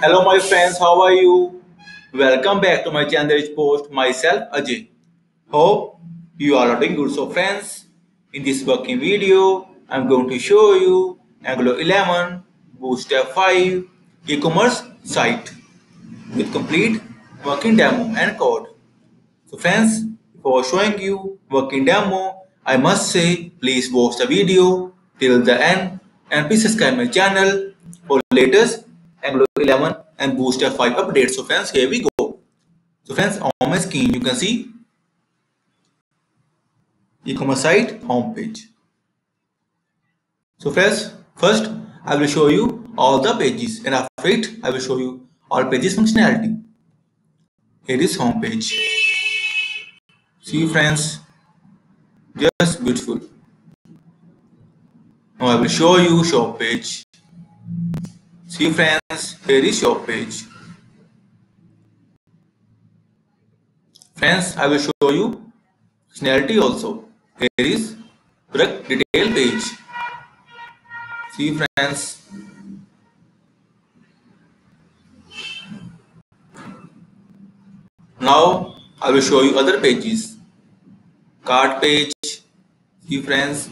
Hello my friends, how are you? Welcome back to my channel Rich Post. Myself Ajay. Hope you are doing good. So friends, in this working video, I'm going to show you Angular 11 Bootstrap 5 e-commerce site with complete working demo and code. So friends, before showing you working demo, I must say please watch the video till the end and please subscribe my channel for latest Angular 11 and Bootstrap 5 updates. So friends, here we go. So friends, on my screen you can see e-commerce site homepage. So friends, first I will show you all the pages and after it I will show you all pages functionality. Here is homepage. See friends, just beautiful. Now I will show you shop page. See friends, here is shop page. Friends, I will show you functionality also. Here is product detail page. See friends. Now I will show you other pages. Cart page. See friends.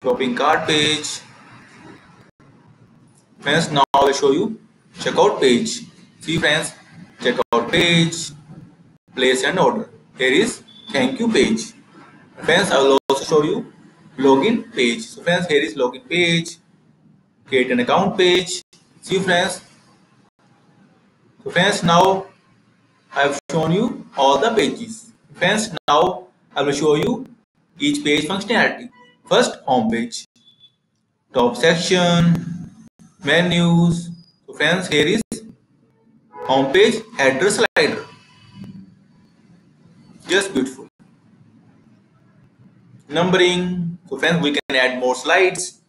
Shopping cart page. Friends, now I will show you checkout page. See friends, checkout page. Place and order. Here is thank you page. Friends, I will also show you login page. So friends, here is login page. Create an account page. See friends. So friends, now I have shown you all the pages. Friends, now I will show you each page functionality. First, home page. Top section, menus. So friends, here is home page header slider. Just beautiful. Numbering. So friends, we can add more slides.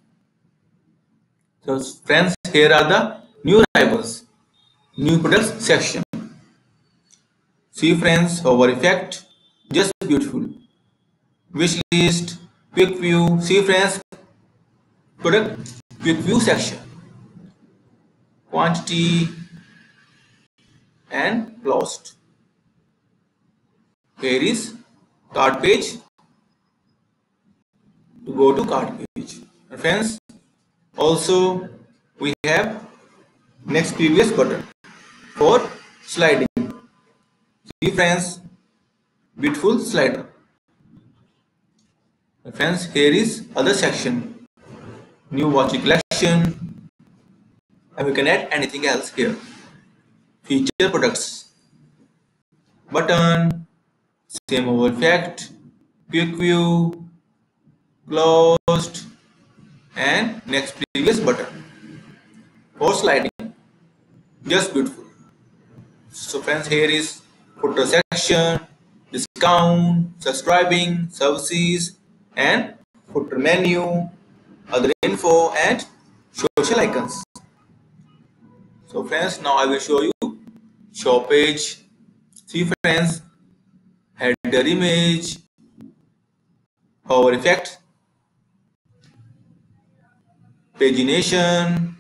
So friends, here are the new arrivals. New products section. See friends, hover effect. Just beautiful. Wish list, quick view. See friends, product quick view section. Quantity and lost. Here is cart page to go to cart page. And friends, also we have next previous button for sliding. See friends, beautiful slider. Friends, here is other section. New watch collection. And we can add anything else here. Feature products. Button. Same over effect. Quick view. Closed. And next previous button. For sliding. Just beautiful. So friends, here is footer section, discount, subscribing, services, and footer menu, other info, and social icons. So friends, now I will show you shop page. See friends, header image, hover effect, pagination,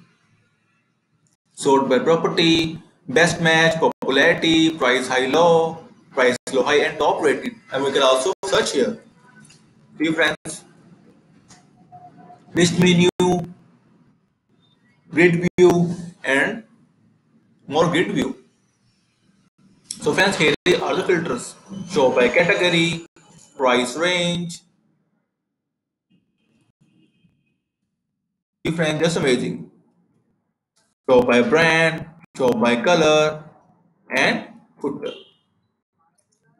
sort by property, best match, popularity, price high low, price low high, and top rated. And we can also search here. See friends, list menu, grid view, and more grid view. So friends, here are the filters. Show by category, price range. Friends, just amazing. Show by brand, show by color, and footer.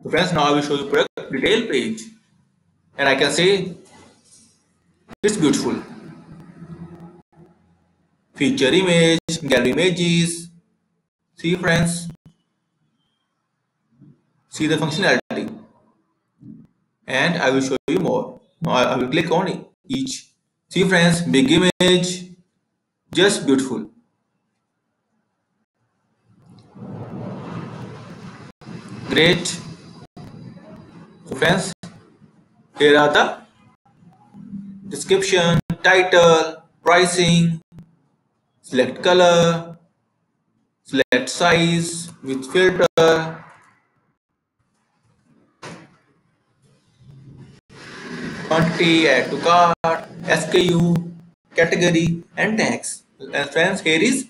So friends, now I will show you product detail page. And I can say it's beautiful. Feature image, gallery images. See friends. See the functionality. And I will show you more. Now I will click on each. See friends, big image. Just beautiful. Great. So friends, here are the description, title, pricing, select color, select size with filter. Quantity add to cart SKU category and tags and friends here is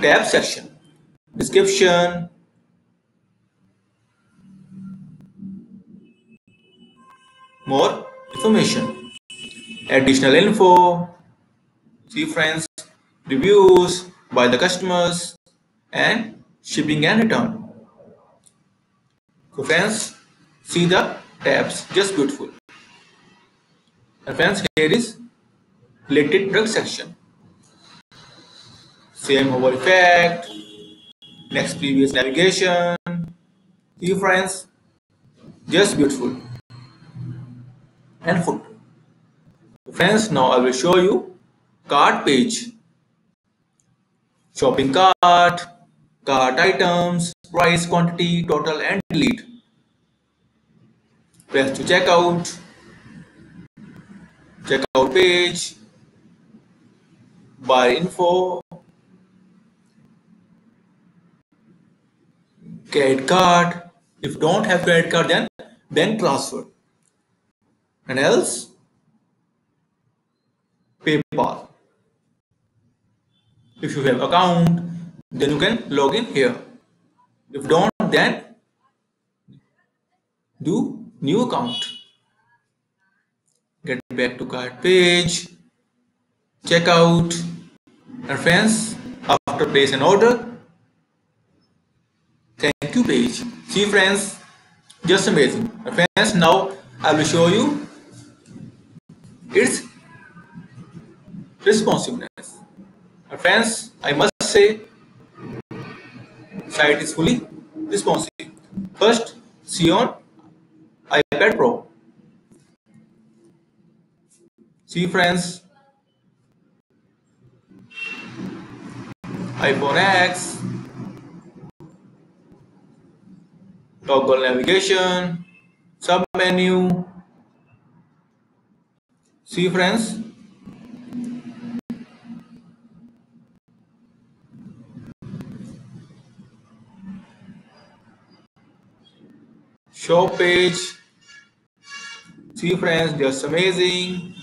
tab section. Description. More information. Additional info. See friends reviews by the customers and shipping and return. So friends see the tabs just beautiful. And friends here is related drug section. Same hover effect next previous navigation. See friends. Just beautiful. And foot friends now i will show you cart page shopping cart cart items price quantity total and delete. Press to checkout, checkout page. Buy info. Credit card. If don't have credit card then bank transfer. And else paypal if you have account then you can log in here. If don't then do new account. Get back to cart page checkout and friends after place an order thank you page. See friends just amazing. Friends now i will show you its responsiveness friends i must say site is fully responsive. First see on ipad pro. See friends iphone x toggle navigation sub menu see friends show page. See friends just amazing.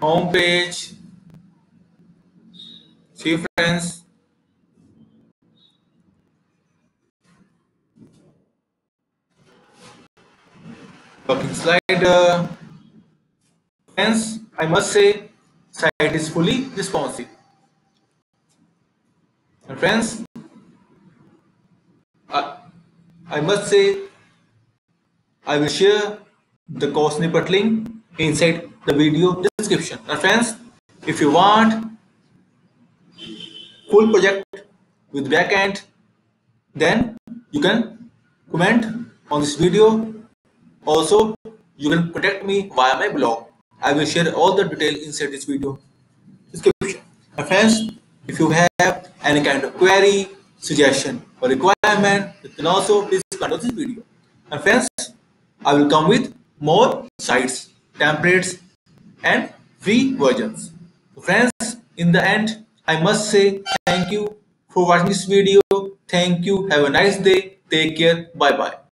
Home page. See friends. Working slider. Friends i must say site is fully responsive. And friends uh, i must say i will share the course snippet link inside the video description. And friends if you want full project with backend then you can comment on this video. Also you can contact me via my blog i will share all the detail inside this video description and friends if you have any kind of query suggestion or requirement you can also please on this video and friends i will come with more sites templates and free versions. friends, in the end, I must say thank you for watching this video. Thank you. Have a nice day. Take care. Bye bye.